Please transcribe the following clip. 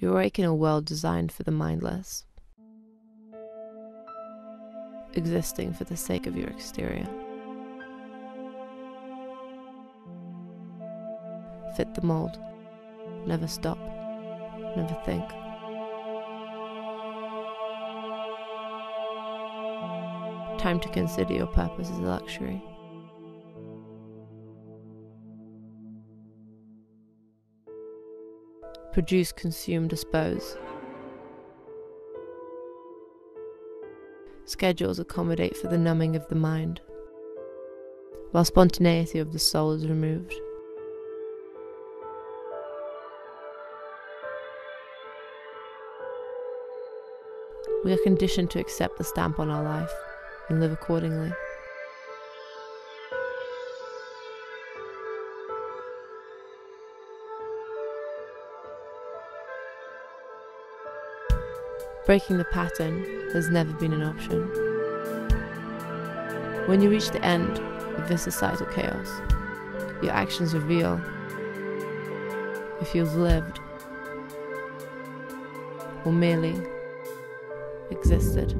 You awake in a world designed for the mindless, existing for the sake of your exterior. Fit the mold, never stop, never think. Time to consider your purpose as a luxury. Produce, consume, dispose. Schedules accommodate for the numbing of the mind, while spontaneity of the soul is removed. We are conditioned to accept the stamp on our life and live accordingly. Breaking the pattern has never been an option. When you reach the end of this societal chaos, your actions reveal if you've lived or merely existed.